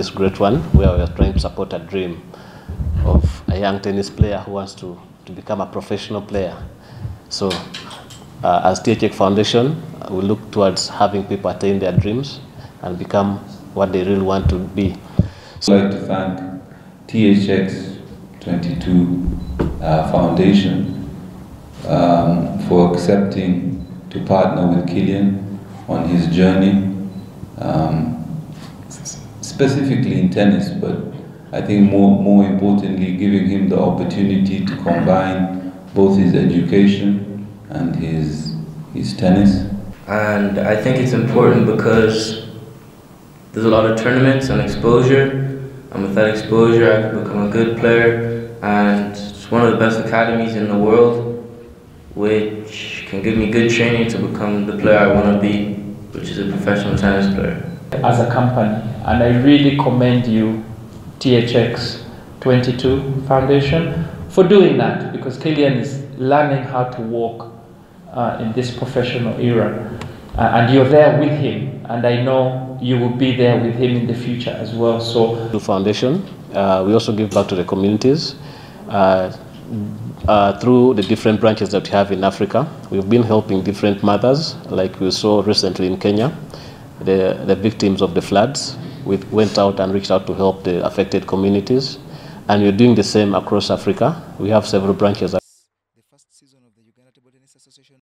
this great one where we are trying to support a dream of a young tennis player who wants to, to become a professional player. So uh, as THX Foundation, we look towards having people attain their dreams and become what they really want to be. So I'd like to thank THX 22 uh, Foundation um, for accepting to partner with Collin on his journey, specifically in tennis, but I think more, more importantly, giving him the opportunity to combine both his education and his, his tennis. And I think it's important because there's a lot of tournaments and exposure, and with that exposure, I can become a good player. And it's one of the best academies in the world, which can give me good training to become the player I want to be, which is a professional tennis player. As a company, and I really commend you, THX 22 Foundation, for doing that because Collin is learning how to walk uh, in this professional era. Uh, and you're there with him, and I know you will be there with him in the future as well. So, The foundation, uh, we also give back to the communities uh, uh, through the different branches that we have in Africa. We've been helping different mothers, like we saw recently in Kenya, the, the victims of the floods. We went out and reached out to help the affected communities, and we're doing the same across Africa. We have several branches